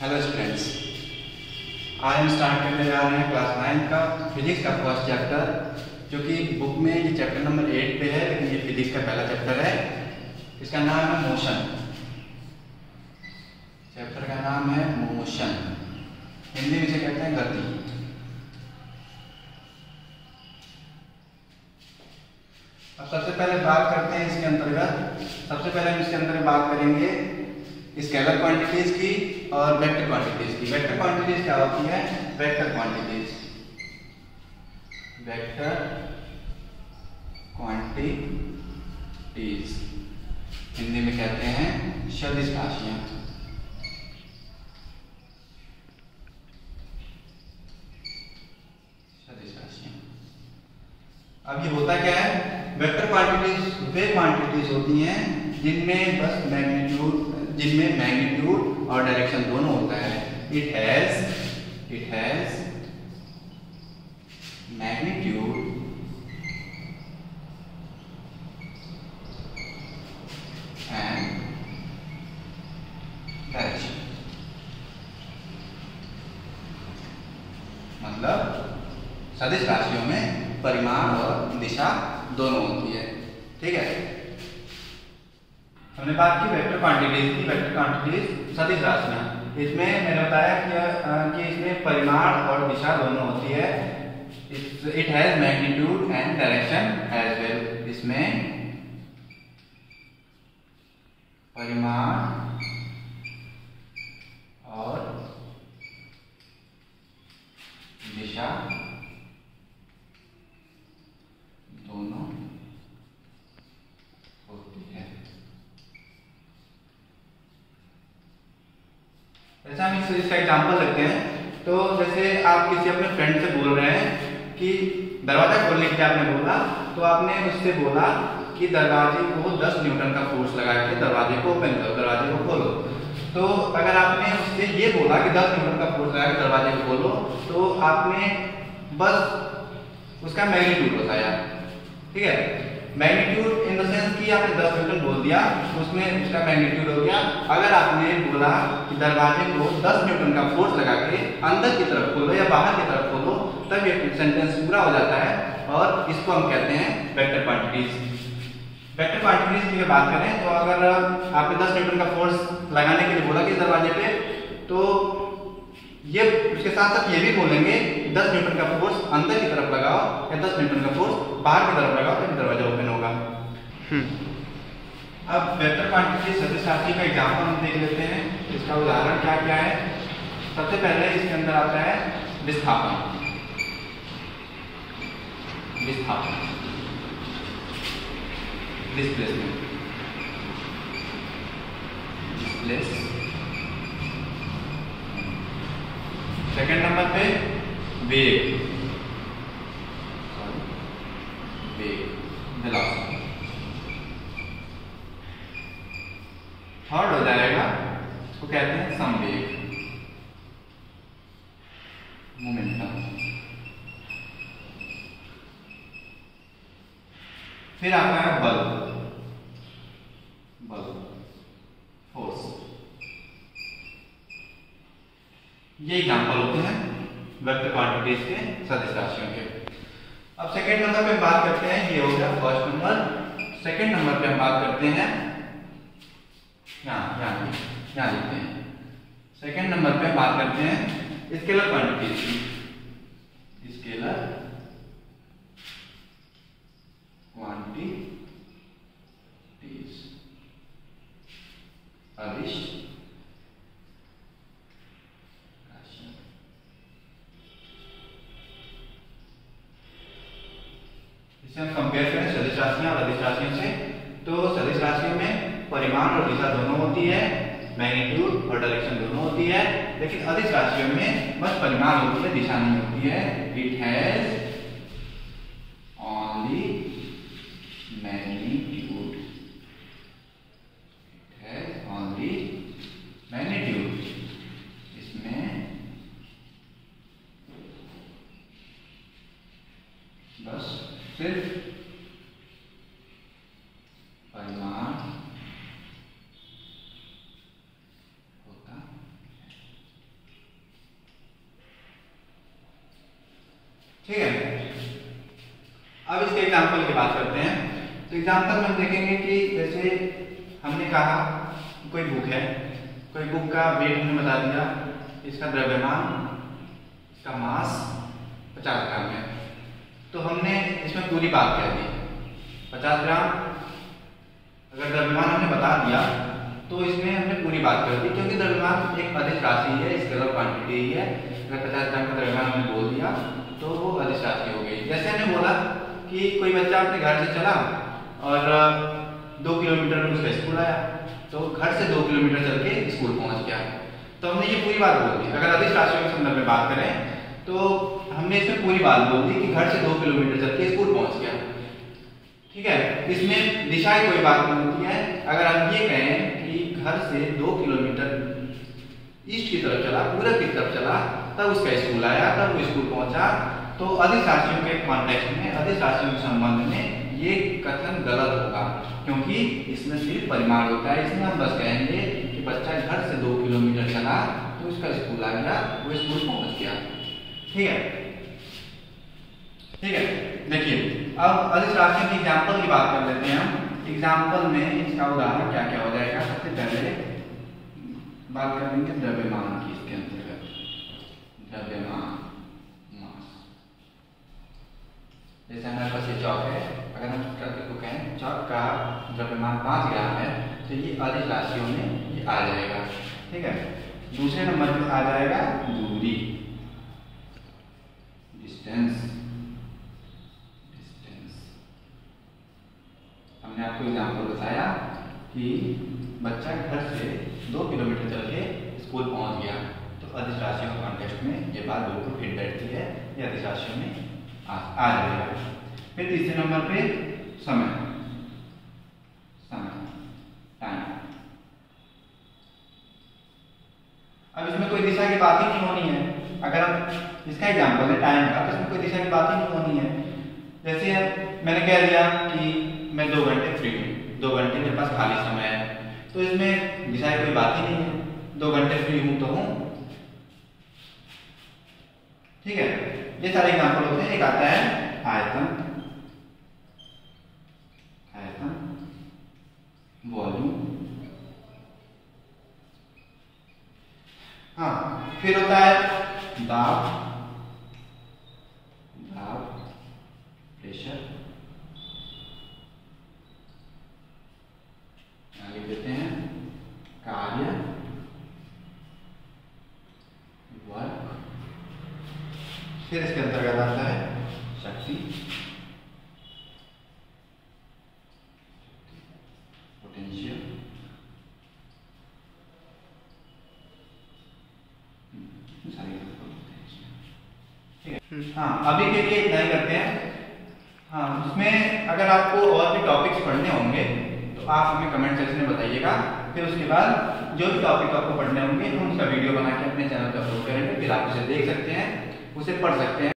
Hello students आज हम start करने जा रहे हैं क्लास नाइन का फिजिक्स का फ़र्स्ट चैप्टर जो कि बुक में ये चैप्टर नंबर एट पे है, लेकिन ये फिजिक्स का पहला चैप्टर है। इसका नाम है मोशन चैप्टर का नाम है मोशन हिंदी में इसे कहते हैं गति. अब सबसे पहले बात करते हैं इसके अंतर्गत। सबसे पहले हम इसके अंदर बात करेंगे स्केलर क्वांटिटीज की और वेक्टर क्वांटिटीज की। वेक्टर क्वांटिटीज क्या होती है? Vector quantities vector quantities Hindi में कहते हैं सदिश राशियाँ अब ये होता क्या है? वेक्टर क्वांटिटीज वे क्वांटिटीज होती हैं जिनमें बस मैग्नीट्यूड जिनमें मैग्नीट्यूड और डायरेक्शन दोनों होता है। It has it has magnitude and direction मतलब सदिश राशियों में परिमाण और दिशा दोनों होती है। ठीक है? हमने बात की वेक्टर क्वांटिटीज की वेक्टर क्वांटिटीज सदिश राशियाँ इसमें मैंने बताया कि, कि इसमें परिमाण और दिशा दोनों होती है। It has magnitude and direction as well इसमें परिमाण और दिशा दोनों जैसे हम इस इसका एग्जांपल लेते हैं तो जैसे आप किसी अपने फ्रेंड से बोल रहे हैं कि, दरवाज़ा खोलने के लिए आपने बोला तो आपने उससे बोला कि दरवाजे को 10 न्यूटन का फोर्स लगा के दरवाजे को ओपन करो, दरवाजे को खोलो। तो अगर आपने उससे ये बोला कि 10 न्यूटन का फोर्स लगा के दरवाजे को खोलो तो आपने बस उसका मैग्नीट्यूड बताया। ठीक है? मैग्नीट्यूड इन द कि आपने 10 न्यूटन बोल दिया, उसमें उसका मैग्नीट्यूड हो गया। अगर आपने बोला कि दरवाजे को 10 न्यूटन का फोर्स लगा के अंदर की तरफ़ खोलो या बाहर की तरफ़ खोलो, तब ये सेंटेंस पूरा हो जाता है और इसको हम कहते हैं वेक्टर क्वांटिटीज वेक्टर क्वांटिटीज की बात करें तो अगर आपने 10 न्यूटन का फोर्स लगाने के लिए बोला कि दरवाजे पे तो ये उसके साथ साथ ये भी बोलेंगे 10 न्यूटन का फोर्स अंदर की तरफ़ लगाओ या 10 न्यूटन का फोर्स बाहर की तरफ़ लगाओ, तभी दरवाज़ा ओपन होगा। अब वेक्टर क्वांटिटी राशि का एग्ज़ाम्पल हम देख लेते हैं। इसका उदाहरण क्या क्या है? सबसे पहले इसके अंदर आता है विस्थापन। विस्थापन। डिस्प्लेसमेंट डिस्प्लेस सेकेंड नंबर पे वेग। थर्ड हो जाएगा तो कहते हैं संवेग। मोमेंटम फिर आता है बल। बल। फोर्स ये एग्जांपल होते हैं वेक्टर क्वांटिटीज के सदिश राशियों के। अब सेकंड नंबर पे बात करते हैं, ये हो गया फ़र्स्ट नंबर सेकंड नंबर पे हम बात करते हैं यहाँ लिखते हैं। सेकंड नंबर पे बात करते हैं स्केलर क्वांटिटीज की स्केलर इसे हम कंपेयर करें सदिश राशियाँ और अदिश राशियों से। तो सदिश राशियों में परिमाण और दिशा दोनों होती है मैग्नीट्यूड और डायरेक्शन दोनों होती है, लेकिन अधिक राशियों में बस परिमाण होती है, दिशा नहीं होती है। It has only magnitude it has only magnitude इसमें बस सिर्फ़ परिमाण होता ठीक है? अब इसके एग्ज़ाम्पल की बात करते हैं। तो एग्ज़ाम्पल में हम देखेंगे कि जैसे हमने कहा, कोई बुक है, कोई बुक का वेट हमने बता दिया। इसका द्रव्यमान, इसका मास पचास ग्राम है। तो हमने इसमें पूरी बात कह दी। पचास ग्राम, अगर द्रव्यमान हमने बता दिया तो इसमें हमने पूरी बात कर दी, क्योंकि द्रव्यमान एक अधिक राशि है स्केलर क्वांटिटी ही है। अगर पचास ग्राम का द्रव्यमान हमने बोल दिया तो वो राशि हो गई। जैसे हमने बोला कि कोई बच्चा अपने घर से चला और दो किलोमीटर में उसका स्कूल आया तो घर से दो किलोमीटर चल के स्कूल पहुँच गया। तो हमने ये पूरी बात बोल दी। अगर अधिक राशियों के संदर्भ में बात करें तो हमने इसमें पूरी बात बोल दी कि घर से दो किलोमीटर चल के स्कूल पहुँच गया। ठीक है? इसमें दिशा की कोई बात नहीं होती है। अगर हम ये कहें कि घर से दो किलोमीटर ईस्ट की तरफ़ चला, पूरब की तरफ़ चला तब उसका स्कूल आया तब वो स्कूल पहुँचा तो अधिक राशियों के कॉन्टेक्स्ट में अधिक राशियों के संबंध में ये कथन गलत होगा, क्योंकि इसमें सिर्फ़ परिमाण होता है, इसमें हम बस कहेंगे कि बच्चा घर से दो किलोमीटर चला तो उसका स्कूल आ गया, वो स्कूल पहुँच गया। ठीक है? ठीक है? देखिए, अब अधिक राशियों की एग्ज़ाम्पल की बात कर लेते हैं हम। एग्ज़ाम्पल में इसका उदाहरण क्या क्या हो जाएगा? सबसे पहले बात करेंगे द्रव्यमान की, इसके अंतर्गत द्रव्यमान मास जैसे हमारे पास ये चौक है, अगर हम करके को कहें, चौक का द्रव्यमान पाँच ग्राम है तो ये अधिक राशियों में ये आ जाएगा, ठीक है? दूसरे नंबर पे आ जाएगा दूरी। डिस्टेंस डिस्टेंस हमने आपको एग्ज़ाम्पल बताया कि बच्चा घर से दो किलोमीटर चल के स्कूल पहुँच गया। तो के कॉन्टेक्स्ट में ये बात बिल्कुल फिट बैठती है ये राशियों में आ, आ जाएगा फिर तीसरे नंबर पे समय। समय। टाइम अब इसमें कोई दिशा की बात ही नहीं होनी है। अगर हम इसका एग्ज़ाम्पल है टाइम का तो इसमें कोई दिशा की बात ही नहीं होनी है। जैसे मैंने कह दिया कि मैं दो घंटे फ्री हूँ दो घंटे मेरे पास खाली समय है तो इसमें दिशा की कोई बात ही नहीं है। दो घंटे फ्री हूँ तो हूँ ठीक है? ये सारे एग्ज़ाम्पल होते हैं, एक आता है आयतन आयतन वॉल्यूम हाँ फिर होता है दाब। फिर इसके अंतर्गत आता है शक्ति पोटेंशियल हाँ अभी के लिए इतना ही करते हैं। हाँ उसमें अगर आपको और भी टॉपिक्स पढ़ने होंगे तो आप हमें कमेंट सेक्शन में बताइएगा। फिर उसके बाद जो भी टॉपिक आपको पढ़ने होंगे हम उसका वीडियो बना के अपने चैनल पर अपलोड करेंगे फिर आप उसे देख सकते हैं। उसे पढ़ सकते हैं।